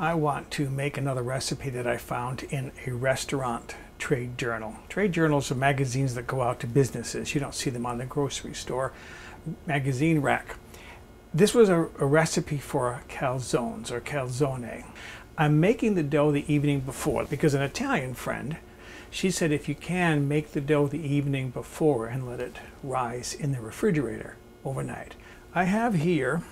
I want to make another recipe that I found in a restaurant trade journal. Trade journals are magazines that go out to businesses. You don't see them on the grocery store magazine rack. This was a, a recipe for calzones or calzone. I'm making the dough the evening before because an Italian friend, she said if you can, make the dough the evening before and let it rise in the refrigerator overnight. I have here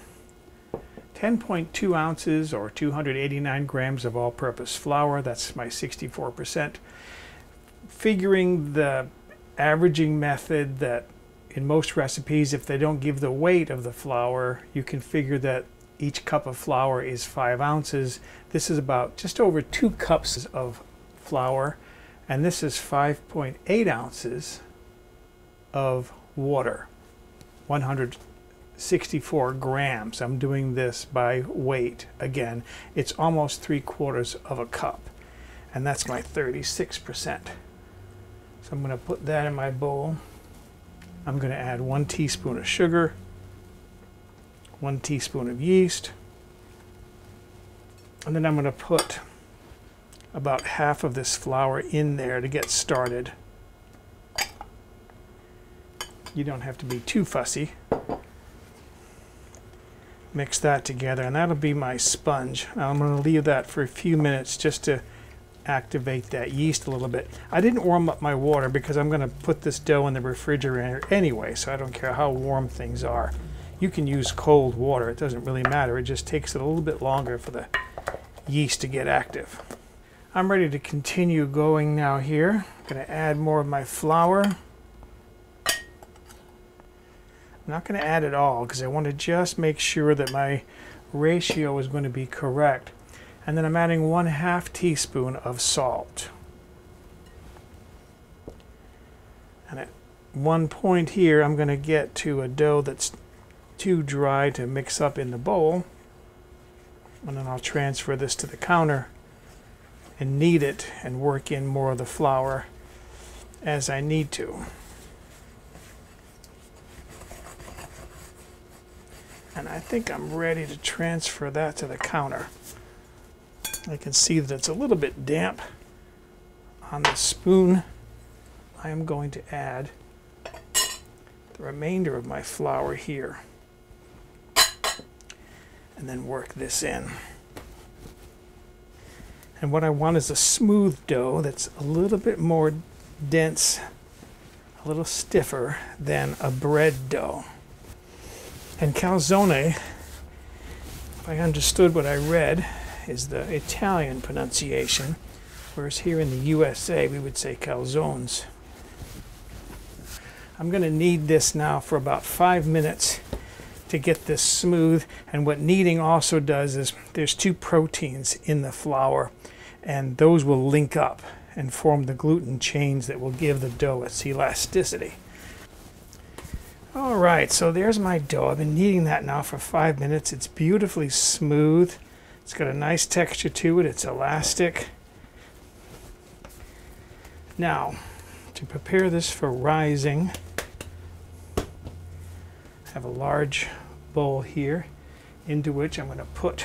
10.2 ounces or 289 grams of all-purpose flour. That's my 64%. Figuring the averaging method that in most recipes, if they don't give the weight of the flour, you can figure that each cup of flour is five ounces. This is about just over two cups of flour, and this is 5.8 ounces of water, 100 64 grams. I'm doing this by weight. Again, it's almost three quarters of a cup. And that's my 36%. So I'm going to put that in my bowl. I'm going to add one teaspoon of sugar, one teaspoon of yeast, and then I'm going to put about half of this flour in there to get started. You don't have to be too fussy mix that together and that'll be my sponge. I'm going to leave that for a few minutes just to activate that yeast a little bit. I didn't warm up my water because I'm going to put this dough in the refrigerator anyway so I don't care how warm things are. You can use cold water, it doesn't really matter, it just takes it a little bit longer for the yeast to get active. I'm ready to continue going now here. I'm going to add more of my flour. I'm not going to add it all because I want to just make sure that my ratio is going to be correct. And then I'm adding one half teaspoon of salt. And at one point here, I'm going to get to a dough that's too dry to mix up in the bowl. And then I'll transfer this to the counter and knead it and work in more of the flour as I need to. And I think I'm ready to transfer that to the counter. I can see that it's a little bit damp on the spoon. I am going to add the remainder of my flour here and then work this in. And what I want is a smooth dough that's a little bit more dense, a little stiffer than a bread dough. And calzone, if I understood what I read, is the Italian pronunciation, whereas here in the USA we would say calzones. I'm going to knead this now for about five minutes to get this smooth. And what kneading also does is there's two proteins in the flour, and those will link up and form the gluten chains that will give the dough its elasticity. All right, so there's my dough. I've been kneading that now for five minutes. It's beautifully smooth. It's got a nice texture to it. It's elastic. Now, to prepare this for rising, I have a large bowl here into which I'm going to put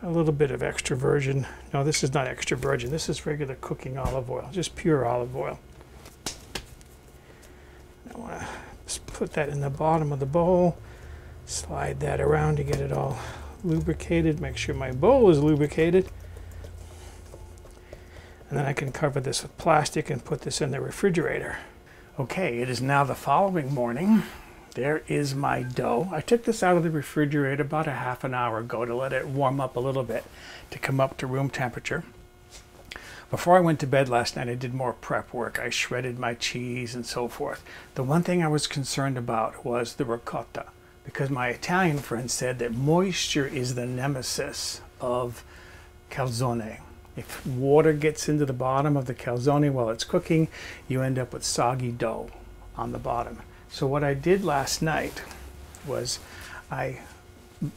a little bit of extra virgin. No, this is not extra virgin. This is regular cooking olive oil, just pure olive oil. I want to just put that in the bottom of the bowl, slide that around to get it all lubricated, make sure my bowl is lubricated. And then I can cover this with plastic and put this in the refrigerator. Okay, it is now the following morning. There is my dough. I took this out of the refrigerator about a half an hour ago to let it warm up a little bit to come up to room temperature. Before I went to bed last night, I did more prep work. I shredded my cheese and so forth. The one thing I was concerned about was the ricotta, because my Italian friend said that moisture is the nemesis of calzone. If water gets into the bottom of the calzone while it's cooking, you end up with soggy dough on the bottom. So what I did last night was I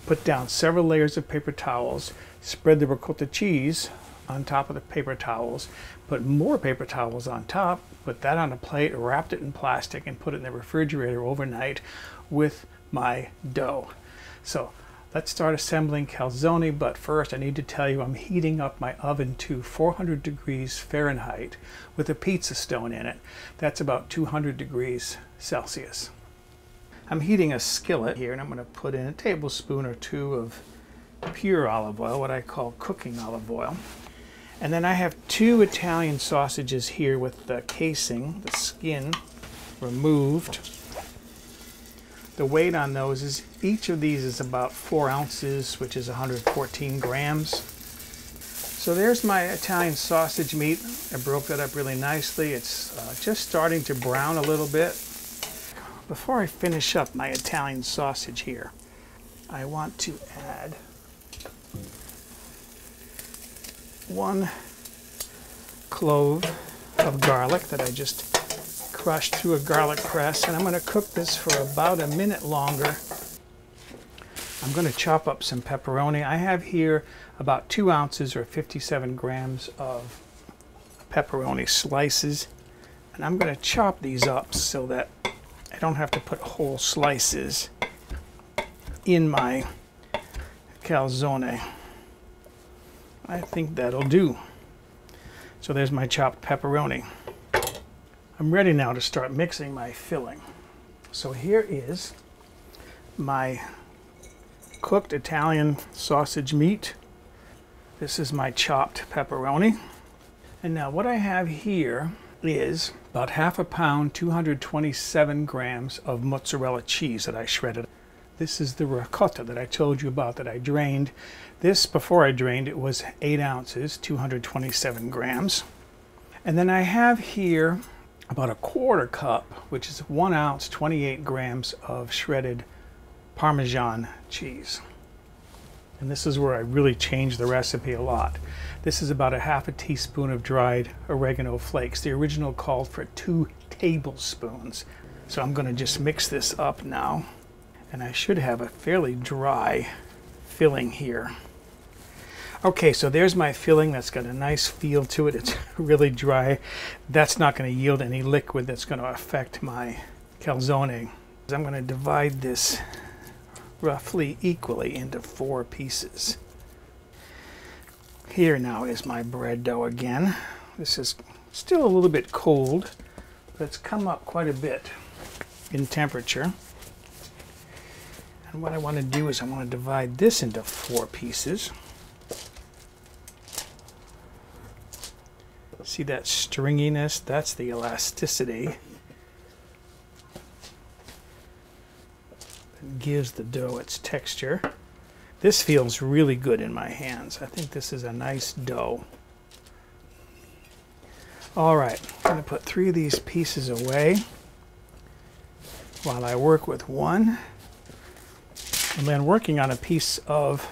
put down several layers of paper towels, spread the ricotta cheese on top of the paper towels, put more paper towels on top, put that on a plate, wrapped it in plastic, and put it in the refrigerator overnight with my dough. So let's start assembling calzone, but first I need to tell you I'm heating up my oven to 400 degrees Fahrenheit with a pizza stone in it. That's about 200 degrees Celsius. I'm heating a skillet here and I'm going to put in a tablespoon or two of pure olive oil, what I call cooking olive oil. And then I have two Italian sausages here with the casing, the skin removed. The weight on those is each of these is about four ounces, which is 114 grams. So there's my Italian sausage meat. I broke that up really nicely. It's uh, just starting to brown a little bit. Before I finish up my Italian sausage here, I want to add one clove of garlic that I just crushed through a garlic press and I'm going to cook this for about a minute longer. I'm going to chop up some pepperoni. I have here about two ounces or 57 grams of pepperoni slices and I'm going to chop these up so that I don't have to put whole slices in my calzone. I think that'll do. So there's my chopped pepperoni. I'm ready now to start mixing my filling. So here is my cooked Italian sausage meat. This is my chopped pepperoni. And now what I have here is about half a pound, 227 grams of mozzarella cheese that I shredded. This is the ricotta that I told you about that I drained. This, before I drained it, was 8 ounces, 227 grams. And then I have here about a quarter cup, which is 1 ounce, 28 grams of shredded Parmesan cheese. And this is where I really changed the recipe a lot. This is about a half a teaspoon of dried oregano flakes. The original called for two tablespoons. So I'm going to just mix this up now and I should have a fairly dry filling here. Okay, so there's my filling. That's got a nice feel to it. It's really dry. That's not going to yield any liquid that's going to affect my calzone. I'm going to divide this roughly equally into four pieces. Here now is my bread dough again. This is still a little bit cold, but it's come up quite a bit in temperature. And what I want to do is I want to divide this into four pieces. See that stringiness? That's the elasticity. That gives the dough its texture. This feels really good in my hands. I think this is a nice dough. All right, I'm going to put three of these pieces away while I work with one. And then working on a piece of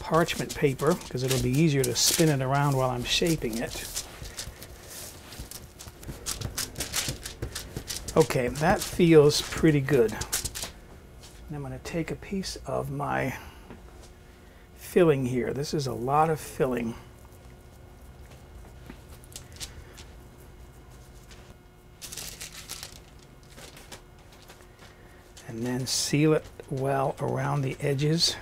parchment paper because it'll be easier to spin it around while I'm shaping it. Okay, that feels pretty good. And I'm going to take a piece of my filling here. This is a lot of filling. And then seal it well around the edges.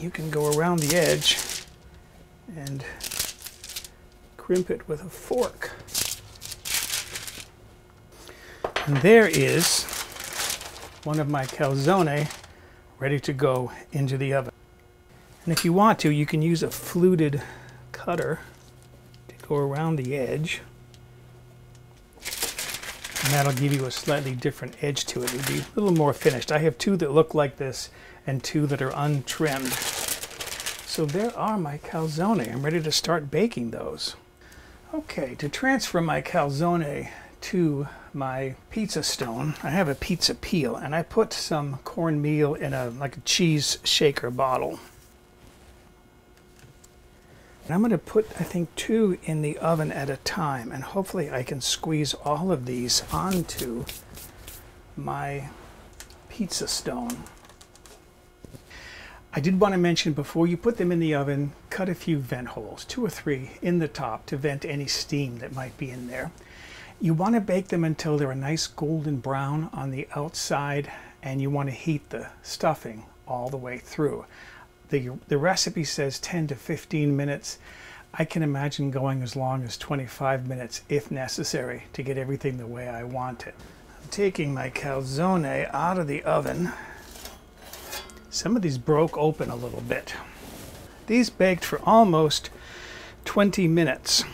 You can go around the edge and crimp it with a fork. And there is one of my calzone ready to go into the oven. And if you want to, you can use a fluted cutter to go around the edge and that'll give you a slightly different edge to it. It'll be a little more finished. I have two that look like this and two that are untrimmed. So there are my calzone. I'm ready to start baking those. Okay, to transfer my calzone to my pizza stone, I have a pizza peel and I put some cornmeal in a like a cheese shaker bottle. And I'm going to put, I think, two in the oven at a time, and hopefully I can squeeze all of these onto my pizza stone. I did want to mention before you put them in the oven, cut a few vent holes, two or three in the top to vent any steam that might be in there. You want to bake them until they're a nice golden brown on the outside and you want to heat the stuffing all the way through. The, the recipe says 10 to 15 minutes. I can imagine going as long as 25 minutes if necessary to get everything the way I want it. I'm taking my calzone out of the oven. Some of these broke open a little bit. These baked for almost 20 minutes.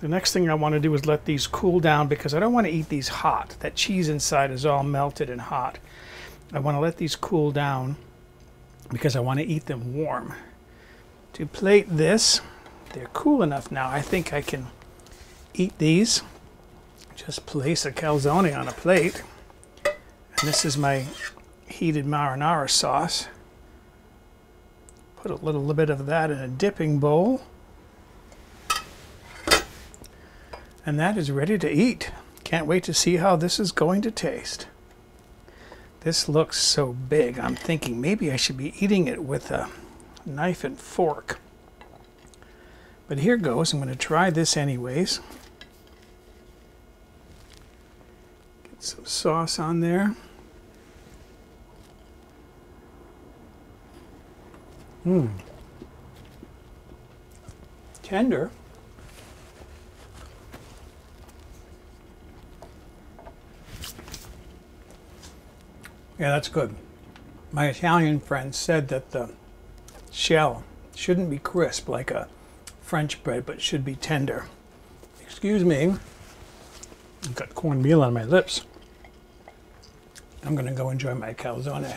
The next thing I want to do is let these cool down because I don't want to eat these hot. That cheese inside is all melted and hot. I want to let these cool down because I want to eat them warm. To plate this, they're cool enough now. I think I can eat these. Just place a calzone on a plate. And this is my heated marinara sauce. Put a little bit of that in a dipping bowl. And that is ready to eat. Can't wait to see how this is going to taste. This looks so big. I'm thinking maybe I should be eating it with a knife and fork. But here goes. I'm going to try this anyways. Get some sauce on there. Mmm. Tender. Yeah, that's good. My Italian friend said that the shell shouldn't be crisp like a French bread, but should be tender. Excuse me. I've got cornmeal on my lips. I'm going to go enjoy my calzone.